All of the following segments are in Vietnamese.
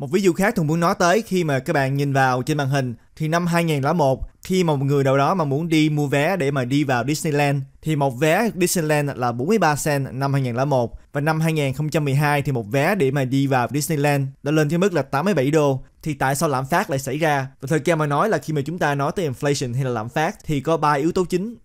Một ví dụ khác thường muốn nói tới khi mà các bạn nhìn vào trên màn hình thì năm 2001 khi mà một người nào đó mà muốn đi mua vé để mà đi vào Disneyland, thì một vé Disneyland là 43 cent năm 2001 và năm 2012 thì một vé để mà đi vào Disneyland đã lên tới mức là 87 đô. Thì tại sao lạm phát lại xảy ra? Và thời gian mà nói là khi mà chúng ta nói tới inflation hay là lạm phát thì có ba yếu tố chính.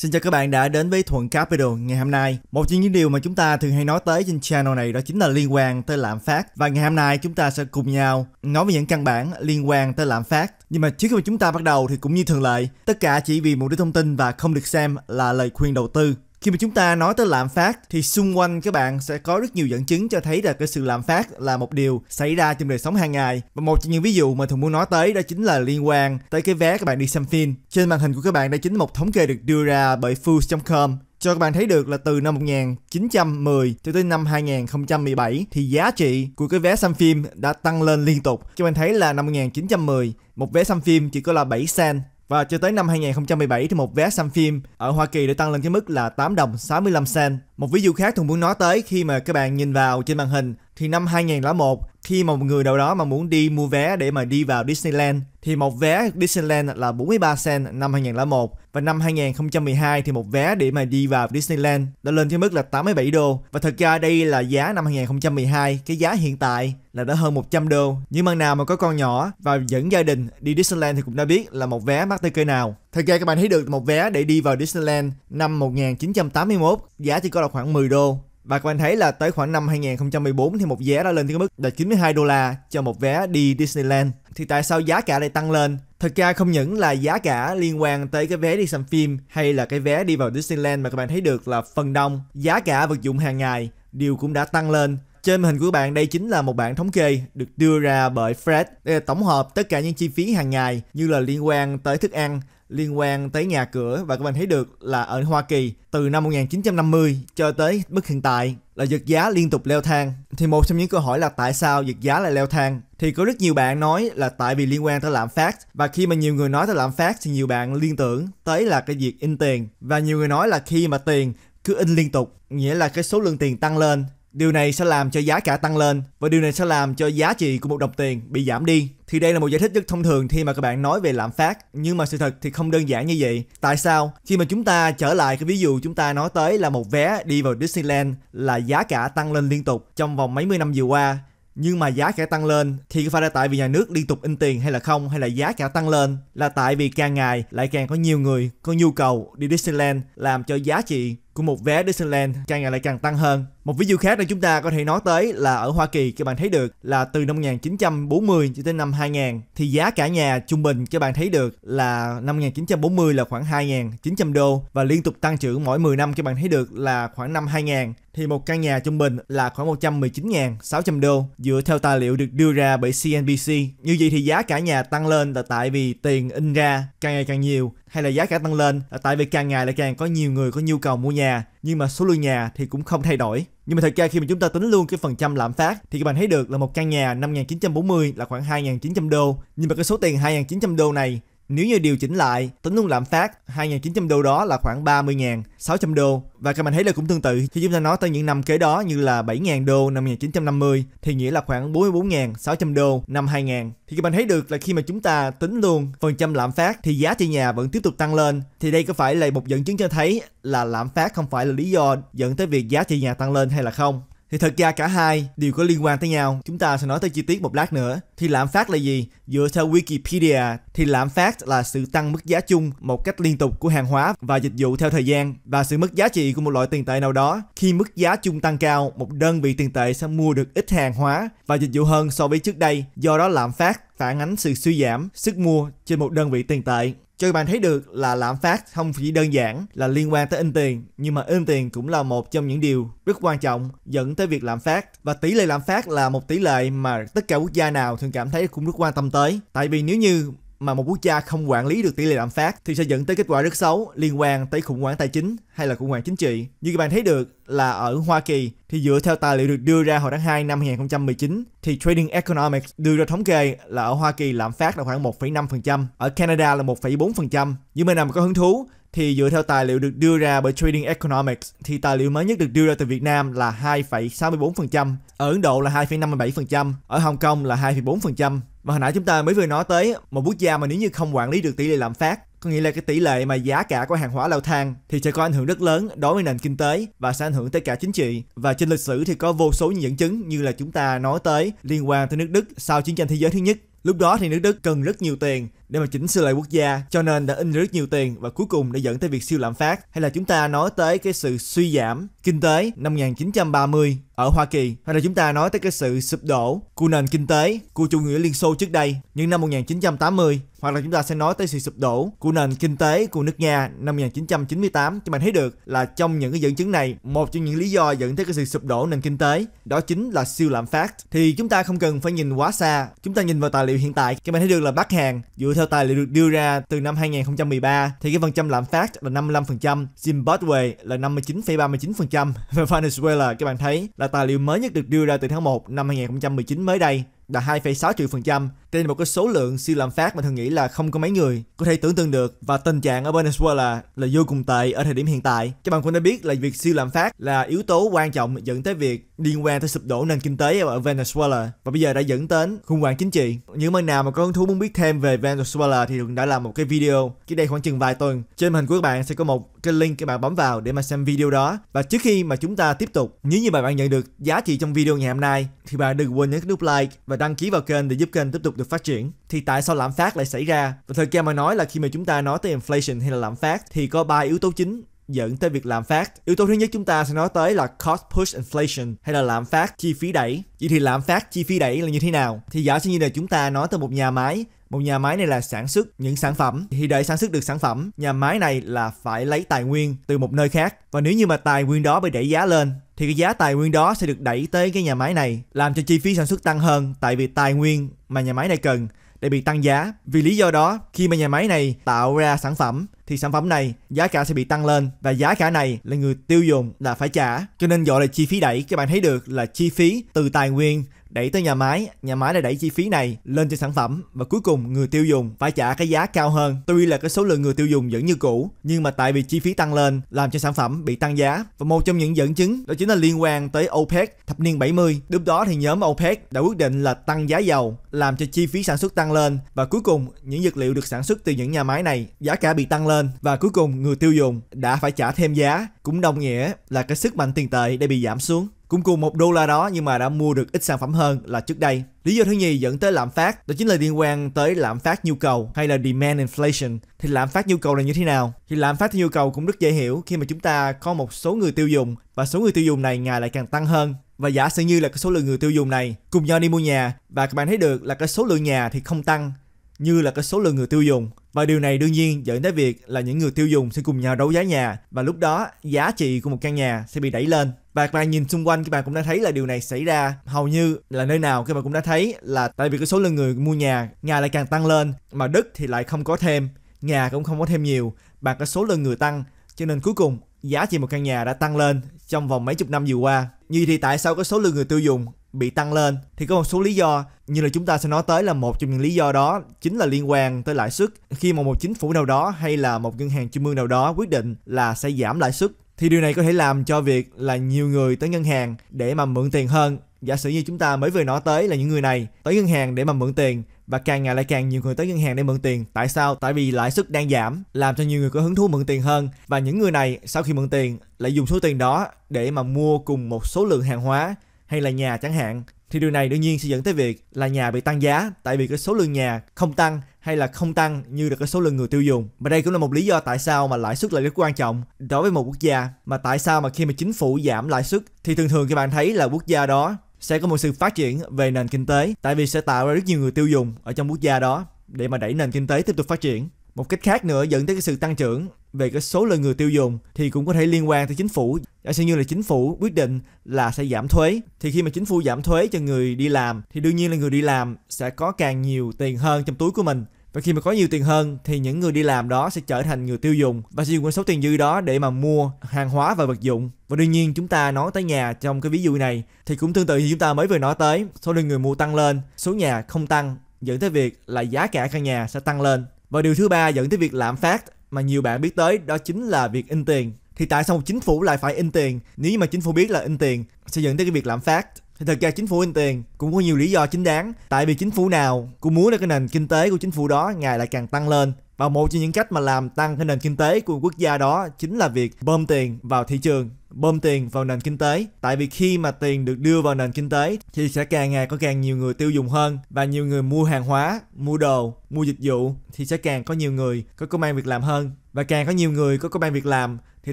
Xin chào các bạn đã đến với Thuận Capital ngày hôm nay. Một trong những điều mà chúng ta thường hay nói tới trên channel này đó chính là liên quan tới lạm phát. Và ngày hôm nay chúng ta sẽ cùng nhau nói về những căn bản liên quan tới lạm phát. Nhưng mà trước khi mà chúng ta bắt đầu thì cũng như thường lệ, tất cả chỉ vì mục đích thông tin và không được xem là lời khuyên đầu tư. Khi mà chúng ta nói tới lạm phát, thì xung quanh các bạn sẽ có rất nhiều dẫn chứng cho thấy là cái sự lạm phát là một điều xảy ra trong đời sống hàng ngày. Và một trong những ví dụ mà thường muốn nói tới đó chính là liên quan tới cái vé các bạn đi xem phim. Trên màn hình của các bạn đây chính là một thống kê được đưa ra bởi Fools.com cho các bạn thấy được là từ năm 1910 cho tới năm 2017 thì giá trị của cái vé xem phim đã tăng lên liên tục. Các bạn thấy là năm 1910 một vé xem phim chỉ có là 7 cent và cho tới năm 2017 thì một vé xem phim ở Hoa Kỳ đã tăng lên cái mức là 8 đồng 65 cent. Một ví dụ khác tôi muốn nói tới khi mà các bạn nhìn vào trên màn hình thì năm 2001 khi mà một người nào đó mà muốn đi mua vé để mà đi vào Disneyland, thì một vé Disneyland là 43 cent năm 2001 và năm 2012 thì một vé để mà đi vào Disneyland đã lên tới mức là 87 đô. Và thật ra đây là giá năm 2012 cái giá hiện tại là đã hơn 100 đô. Nhưng mà nào mà có con nhỏ và dẫn gia đình đi Disneyland thì cũng đã biết là một vé mắc tới cây nào. Thật ra các bạn thấy được một vé để đi vào Disneyland năm 1981 giá chỉ có là khoảng 10 đô và các bạn thấy là tới khoảng năm 2014 thì một vé đã lên tới mức là 92 đô la cho một vé đi Disneyland. Thì tại sao giá cả lại tăng lên? thực ra không những là giá cả liên quan tới cái vé đi xem phim hay là cái vé đi vào Disneyland mà các bạn thấy được là phần đông, giá cả vật dụng hàng ngày đều cũng đã tăng lên. Trên màn hình của các bạn đây chính là một bảng thống kê được đưa ra bởi Fred. Đây là tổng hợp tất cả những chi phí hàng ngày như là liên quan tới thức ăn, liên quan tới nhà cửa và các bạn thấy được là ở Hoa Kỳ từ năm 1950 cho tới mức hiện tại là giật giá liên tục leo thang. Thì một trong những câu hỏi là tại sao giật giá lại leo thang? Thì có rất nhiều bạn nói là tại vì liên quan tới lạm phát và khi mà nhiều người nói tới lạm phát thì nhiều bạn liên tưởng tới là cái việc in tiền và nhiều người nói là khi mà tiền cứ in liên tục nghĩa là cái số lượng tiền tăng lên Điều này sẽ làm cho giá cả tăng lên và điều này sẽ làm cho giá trị của một đồng tiền bị giảm đi. Thì đây là một giải thích rất thông thường khi mà các bạn nói về lạm phát, nhưng mà sự thật thì không đơn giản như vậy. Tại sao? Khi mà chúng ta trở lại cái ví dụ chúng ta nói tới là một vé đi vào Disneyland là giá cả tăng lên liên tục trong vòng mấy mươi năm vừa qua nhưng mà giá cả tăng lên thì có phải là tại vì nhà nước liên tục in tiền hay là không hay là giá cả tăng lên là tại vì càng ngày lại càng có nhiều người có nhu cầu đi Disneyland làm cho giá trị của một vé Disneyland càng ngày lại càng tăng hơn. Một ví dụ khác là chúng ta có thể nói tới là ở Hoa Kỳ, các bạn thấy được là từ năm 1940 cho tới năm 2000 thì giá cả nhà trung bình, các bạn thấy được là năm 1940 là khoảng 2.900 đô và liên tục tăng trưởng mỗi 10 năm, các bạn thấy được là khoảng năm 2000 thì một căn nhà trung bình là khoảng 119.600 đô dựa theo tài liệu được đưa ra bởi CNBC. Như vậy thì giá cả nhà tăng lên là tại vì tiền in ra càng ngày càng nhiều hay là giá cả tăng lên, là tại vì càng ngày lại càng có nhiều người có nhu cầu mua nhà, nhưng mà số lượng nhà thì cũng không thay đổi. Nhưng mà thật ra khi mà chúng ta tính luôn cái phần trăm lạm phát thì các bạn thấy được là một căn nhà năm 1940 là khoảng 2.900 đô. Nhưng mà cái số tiền 2.900 đô này nếu như điều chỉnh lại, tính luôn lạm phát 2.900 đô đó là khoảng 30.600 đô. Và các bạn thấy là cũng tương tự khi chúng ta nói tới những năm kế đó như là 7.000 đô năm 1950 thì nghĩa là khoảng 44.600 đô năm 2000. Thì các bạn thấy được là khi mà chúng ta tính luôn phần trăm lạm phát thì giá trị nhà vẫn tiếp tục tăng lên. Thì đây có phải là một dẫn chứng cho thấy là lạm phát không phải là lý do dẫn tới việc giá trị nhà tăng lên hay là không? Thì thật ra cả hai đều có liên quan tới nhau. Chúng ta sẽ nói tới chi tiết một lát nữa. Thì lạm phát là gì? Dựa theo Wikipedia thì lạm phát là sự tăng mức giá chung một cách liên tục của hàng hóa và dịch vụ theo thời gian và sự mất giá trị của một loại tiền tệ nào đó. Khi mức giá chung tăng cao, một đơn vị tiền tệ sẽ mua được ít hàng hóa và dịch vụ hơn so với trước đây. Do đó lạm phát phản ánh sự suy giảm, sức mua trên một đơn vị tiền tệ. Cho các bạn thấy được là lạm phát không chỉ đơn giản là liên quan tới in tiền, nhưng mà in tiền cũng là một trong những điều rất quan trọng dẫn tới việc lạm phát. Và tỷ lệ lạm phát là một tỷ lệ mà tất cả quốc gia nào thường cảm thấy cũng rất quan tâm tới. Tại vì nếu như mà một quốc gia không quản lý được tỷ lệ lạm phát thì sẽ dẫn tới kết quả rất xấu liên quan tới khủng hoảng tài chính hay là khủng hoảng chính trị. Như các bạn thấy được là ở Hoa Kỳ thì dựa theo tài liệu được đưa ra hồi tháng 2 năm 2019 thì Trading Economics đưa ra thống kê là ở Hoa Kỳ lạm phát là khoảng 1,5%, ở Canada là 1,4%. Nhưng mà nào mà có hứng thú thì dựa theo tài liệu được đưa ra bởi Trading Economics thì tài liệu mới nhất được đưa ra từ Việt Nam là 2,64%, ở Ấn Độ là 2,57%, ở Hồng Kông là 2,4%. Và hồi nãy chúng ta mới vừa nói tới, một quốc gia mà nếu như không quản lý được tỷ lệ lạm phát, có nghĩa là cái tỷ lệ mà giá cả của hàng hóa leo thang thì sẽ có ảnh hưởng rất lớn đối với nền kinh tế và sẽ ảnh hưởng tới cả chính trị. Và trên lịch sử thì có vô số những dẫn chứng như là chúng ta nói tới liên quan tới nước Đức sau chiến tranh thế giới thứ nhất. Lúc đó thì nước Đức cần rất nhiều tiền để mà chỉnh sửa lại quốc gia, cho nên đã in rất nhiều tiền và cuối cùng đã dẫn tới việc siêu lạm phát. Hay là chúng ta nói tới cái sự suy giảm kinh tế năm 1930 ở Hoa Kỳ, hay là chúng ta nói tới cái sự sụp đổ của nền kinh tế, của chủ nghĩa Liên Xô trước đây, những năm 1980 hoặc là chúng ta sẽ nói tới sự sụp đổ của nền kinh tế của nước Nga năm 1998 cho bạn thấy được là trong những cái dẫn chứng này, một trong những lý do dẫn tới cái sự sụp đổ nền kinh tế, đó chính là siêu lạm phát. Thì chúng ta không cần phải nhìn quá xa, chúng ta nhìn vào tài liệu hiện tại. Các bạn thấy được là Bắc Hàn dựa theo tài liệu được đưa ra từ năm 2013 thì cái phần trăm lạm phát là 55%, Zimbabwe là 59,39% và Venezuela các bạn thấy là tài liệu mới nhất được đưa ra từ tháng 1 năm 2019 mới đây là 2,6 triệu phần trăm đây là một cái số lượng siêu lạm phát mà thường nghĩ là không có mấy người có thể tưởng tượng được và tình trạng ở Venezuela là vô cùng tệ ở thời điểm hiện tại. Các bạn cũng đã biết là việc siêu lạm phát là yếu tố quan trọng dẫn tới việc liên quan tới sụp đổ nền kinh tế ở Venezuela và bây giờ đã dẫn đến khủng hoảng chính trị. Những bạn nào mà có hứng thú muốn biết thêm về Venezuela thì đã làm một cái video cách đây khoảng chừng vài tuần. Trên màn hình của các bạn sẽ có một cái link các bạn bấm vào để mà xem video đó. Và trước khi mà chúng ta tiếp tục, nếu như bạn nhận được giá trị trong video ngày hôm nay thì bạn đừng quên nhấn nút like và đăng ký vào kênh để giúp kênh tiếp tục được phát triển. Thì tại sao lạm phát lại xảy ra? Và thời gian mà nói là khi mà chúng ta nói tới inflation hay là lạm phát thì có ba yếu tố chính dẫn tới việc lạm phát. Yếu tố thứ nhất chúng ta sẽ nói tới là cost push inflation hay là lạm phát chi phí đẩy. Vậy thì lạm phát chi phí đẩy là như thế nào? Thì giả sử như là chúng ta nói tới một nhà máy một nhà máy này là sản xuất những sản phẩm thì để sản xuất được sản phẩm nhà máy này là phải lấy tài nguyên từ một nơi khác và nếu như mà tài nguyên đó bị đẩy giá lên thì cái giá tài nguyên đó sẽ được đẩy tới cái nhà máy này làm cho chi phí sản xuất tăng hơn tại vì tài nguyên mà nhà máy này cần để bị tăng giá. Vì lý do đó, khi mà nhà máy này tạo ra sản phẩm thì sản phẩm này giá cả sẽ bị tăng lên và giá cả này là người tiêu dùng là phải trả. Cho nên gọi là chi phí đẩy các bạn thấy được là chi phí từ tài nguyên đẩy tới nhà máy, nhà máy lại đẩy chi phí này lên trên sản phẩm và cuối cùng người tiêu dùng phải trả cái giá cao hơn. Tuy là cái số lượng người tiêu dùng vẫn như cũ, nhưng mà tại vì chi phí tăng lên làm cho sản phẩm bị tăng giá. Và một trong những dẫn chứng đó chính là liên quan tới OPEC thập niên 70. Lúc đó thì nhóm OPEC đã quyết định là tăng giá dầu, làm cho chi phí sản xuất tăng lên và cuối cùng những dược liệu được sản xuất từ những nhà máy này giá cả bị tăng lên và cuối cùng người tiêu dùng đã phải trả thêm giá, cũng đồng nghĩa là cái sức mạnh tiền tệ đã bị giảm xuống. Cũng cùng một đô la đó nhưng mà đã mua được ít sản phẩm hơn là trước đây. Lý do thứ nhì dẫn tới lạm phát, đó chính là liên quan tới lạm phát nhu cầu hay là demand inflation. Thì lạm phát nhu cầu là như thế nào? Thì lạm phát nhu cầu cũng rất dễ hiểu khi mà chúng ta có một số người tiêu dùng và số người tiêu dùng này ngày lại càng tăng hơn và giả sử như là cái số lượng người tiêu dùng này cùng nhau đi mua nhà và các bạn thấy được là cái số lượng nhà thì không tăng như là cái số lượng người tiêu dùng và điều này đương nhiên dẫn tới việc là những người tiêu dùng sẽ cùng nhau đấu giá nhà. Và lúc đó, giá trị của một căn nhà sẽ bị đẩy lên. Và các bạn nhìn xung quanh, các bạn cũng đã thấy là điều này xảy ra. Hầu như là nơi nào các bạn cũng đã thấy là tại vì cái số lượng người mua nhà nhà lại càng tăng lên, mà đất thì lại không có thêm, nhà cũng không có thêm nhiều bằng cái số lượng người tăng. Cho nên cuối cùng, giá trị một căn nhà đã tăng lên trong vòng mấy chục năm vừa qua. Như thì tại sao cái số lượng người tiêu dùng bị tăng lên, thì có một số lý do. Như là chúng ta sẽ nói tới là một trong những lý do đó chính là liên quan tới lãi suất. Khi mà một chính phủ nào đó hay là một ngân hàng trung ương nào đó quyết định là sẽ giảm lãi suất, thì điều này có thể làm cho việc là nhiều người tới ngân hàng để mà mượn tiền hơn. Giả sử như chúng ta mới vừa nói tới là những người này tới ngân hàng để mà mượn tiền, và càng ngày lại càng nhiều người tới ngân hàng để mượn tiền. Tại sao? Tại vì lãi suất đang giảm, làm cho nhiều người có hứng thú mượn tiền hơn. Và những người này sau khi mượn tiền lại dùng số tiền đó để mà mua cùng một số lượng hàng hóa hay là nhà chẳng hạn, thì điều này đương nhiên sẽ dẫn tới việc là nhà bị tăng giá, tại vì cái số lượng nhà không tăng hay là không tăng như là cái số lượng người tiêu dùng. Và đây cũng là một lý do tại sao mà lãi suất là rất quan trọng đối với một quốc gia. Mà tại sao mà khi mà chính phủ giảm lãi suất, thì thường thường các bạn thấy là quốc gia đó sẽ có một sự phát triển về nền kinh tế, tại vì sẽ tạo ra rất nhiều người tiêu dùng ở trong quốc gia đó để mà đẩy nền kinh tế tiếp tục phát triển. Một cách khác nữa dẫn tới cái sự tăng trưởng về cái số lượng người tiêu dùng thì cũng có thể liên quan tới chính phủ giả sử như là chính phủ quyết định là sẽ giảm thuế thì khi mà chính phủ giảm thuế cho người đi làm thì đương nhiên là người đi làm sẽ có càng nhiều tiền hơn trong túi của mình và khi mà có nhiều tiền hơn thì những người đi làm đó sẽ trở thành người tiêu dùng và sử dụng số tiền dư đó để mà mua hàng hóa và vật dụng. Và đương nhiên chúng ta nói tới nhà trong cái ví dụ này thì cũng tương tự như chúng ta mới vừa nói tới, số lượng người mua tăng lên, số nhà không tăng dẫn tới việc là giá cả căn nhà sẽ tăng lên. Và điều thứ ba dẫn tới việc lạm phát mà nhiều bạn biết tới, đó chính là việc in tiền. Thì tại sao một chính phủ lại phải in tiền? Nếu như mà chính phủ biết là in tiền, sẽ dẫn tới cái việc lạm phát thì thật ra chính phủ in tiền cũng có nhiều lý do chính đáng tại vì chính phủ nào cũng muốn là cái nền kinh tế của chính phủ đó ngày lại càng tăng lên và một trong những cách mà làm tăng cái nền kinh tế của quốc gia đó chính là việc bơm tiền vào thị trường bơm tiền vào nền kinh tế. Tại vì khi mà tiền được đưa vào nền kinh tế, thì sẽ càng ngày có càng nhiều người tiêu dùng hơn và nhiều người mua hàng hóa, mua đồ, mua dịch vụ, thì sẽ càng có nhiều người có công an việc làm hơn. Và càng có nhiều người có công an việc làm, thì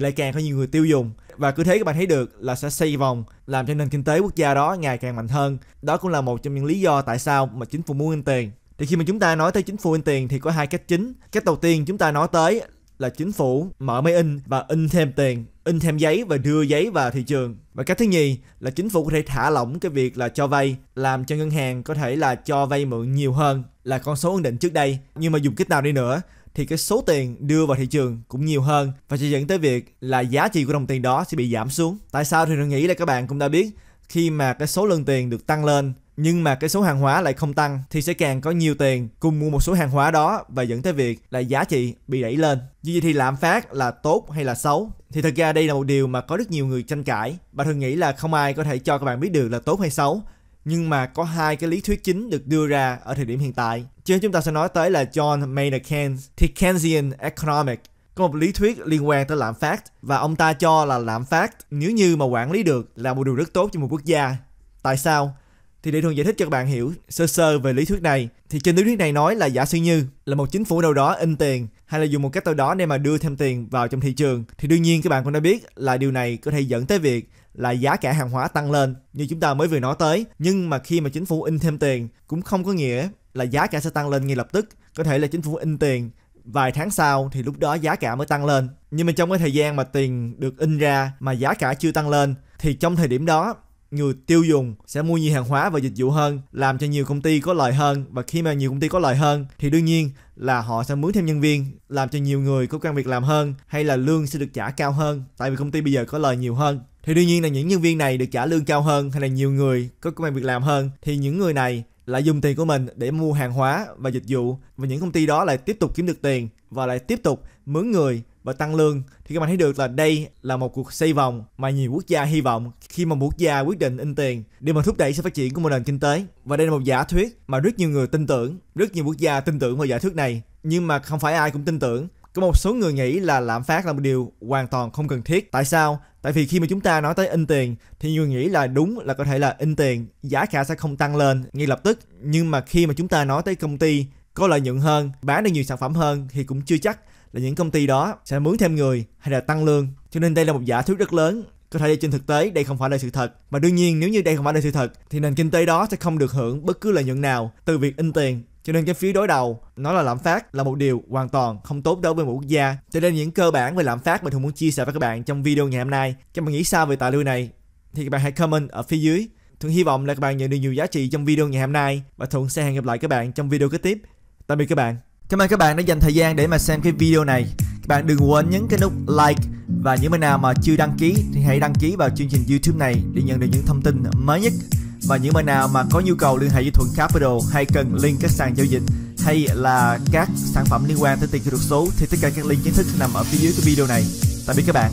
lại càng có nhiều người tiêu dùng. Và cứ thế các bạn thấy được là sẽ xây vòng làm cho nền kinh tế quốc gia đó ngày càng mạnh hơn. Đó cũng là một trong những lý do tại sao mà chính phủ muốn in tiền. Thì khi mà chúng ta nói tới chính phủ in tiền thì có hai cách chính. Cách đầu tiên chúng ta nói tới là chính phủ mở máy in và in thêm tiền in thêm giấy và đưa giấy vào thị trường và cách thứ nhì là chính phủ có thể thả lỏng cái việc là cho vay, làm cho ngân hàng có thể là cho vay mượn nhiều hơn là con số ổn định trước đây nhưng mà dùng cách nào đi nữa thì cái số tiền đưa vào thị trường cũng nhiều hơn và sẽ dẫn tới việc là giá trị của đồng tiền đó sẽ bị giảm xuống. Tại sao thì tôi nghĩ là các bạn cũng đã biết, khi mà cái số lượng tiền được tăng lên nhưng mà cái số hàng hóa lại không tăng thì sẽ càng có nhiều tiền cùng mua một số hàng hóa đó và dẫn tới việc là giá trị bị đẩy lên. Như vậy thì lạm phát là tốt hay là xấu? Thì thật ra đây là một điều mà có rất nhiều người tranh cãi. Và thường nghĩ là không ai có thể cho các bạn biết được là tốt hay xấu nhưng mà có hai cái lý thuyết chính được đưa ra ở thời điểm hiện tại. Trên chúng ta sẽ nói tới là John Maynard Keynes, thì Keynesian Economic có một lý thuyết liên quan tới lạm phát và ông ta cho là lạm phát nếu như mà quản lý được là một điều rất tốt cho một quốc gia. Tại sao? Thì để thường giải thích cho các bạn hiểu sơ sơ về lý thuyết này. Thì trên lý thuyết này nói là giả sử như là một chính phủ đâu đó in tiền hay là dùng một cách nào đó để mà đưa thêm tiền vào trong thị trường, thì đương nhiên các bạn cũng đã biết là điều này có thể dẫn tới việc là giá cả hàng hóa tăng lên như chúng ta mới vừa nói tới. Nhưng mà khi mà chính phủ in thêm tiền cũng không có nghĩa là giá cả sẽ tăng lên ngay lập tức. Có thể là chính phủ in tiền vài tháng sau thì lúc đó giá cả mới tăng lên. Nhưng mà trong cái thời gian mà tiền được in ra mà giá cả chưa tăng lên, thì trong thời điểm đó người tiêu dùng sẽ mua nhiều hàng hóa và dịch vụ hơn, làm cho nhiều công ty có lợi hơn. Và khi mà nhiều công ty có lợi hơn, thì đương nhiên là họ sẽ mướn thêm nhân viên, làm cho nhiều người có công việc làm hơn, hay là lương sẽ được trả cao hơn, tại vì công ty bây giờ có lời nhiều hơn. Thì đương nhiên là những nhân viên này được trả lương cao hơn, hay là nhiều người có công việc làm hơn, thì những người này lại dùng tiền của mình để mua hàng hóa và dịch vụ, và những công ty đó lại tiếp tục kiếm được tiền và lại tiếp tục mướn người và tăng lương thì các bạn thấy được là đây là một cuộc xây vòng mà nhiều quốc gia hy vọng khi mà một quốc gia quyết định in tiền để mà thúc đẩy sự phát triển của một nền kinh tế và đây là một giả thuyết mà rất nhiều người tin tưởng rất nhiều quốc gia tin tưởng vào giả thuyết này nhưng mà không phải ai cũng tin tưởng có một số người nghĩ là lạm phát là một điều hoàn toàn không cần thiết. Tại sao? Tại vì khi mà chúng ta nói tới in tiền thì nhiều người nghĩ là đúng là có thể là in tiền, giá cả sẽ không tăng lên ngay lập tức. Nhưng mà khi mà chúng ta nói tới công ty có lợi nhuận hơn, bán được nhiều sản phẩm hơn thì cũng chưa chắc là những công ty đó sẽ mướn thêm người hay là tăng lương. Cho nên đây là một giả thuyết rất lớn, có thể trên thực tế đây không phải là sự thật và đương nhiên, nếu như đây không phải là sự thật, thì nền kinh tế đó sẽ không được hưởng bất cứ lợi nhuận nào từ việc in tiền cho nên cái phía đối đầu, nó là lạm phát, là một điều hoàn toàn không tốt đối với một quốc gia. Cho nên những cơ bản về lạm phát mình thường muốn chia sẻ với các bạn trong video ngày hôm nay. Các bạn nghĩ sao về tài liệu này? Thì các bạn hãy comment ở phía dưới. thường hy vọng là các bạn nhận được nhiều giá trị trong video ngày hôm nay và Thuận sẽ hẹn gặp lại các bạn trong video kế tiếp. Tạm biệt các bạn. Cảm ơn các bạn đã dành thời gian để mà xem cái video này. Các bạn đừng quên nhấn cái nút like và những bạn nào mà chưa đăng ký thì hãy đăng ký vào chương trình YouTube này để nhận được những thông tin mới nhất và những bạn nào mà có nhu cầu liên hệ với Thuận Capital hay cần link các sàn giao dịch hay là các sản phẩm liên quan tới tiền kỹ thuật số thì tất cả các link chính thức nằm ở phía dưới cái video này. Tạm biệt các bạn.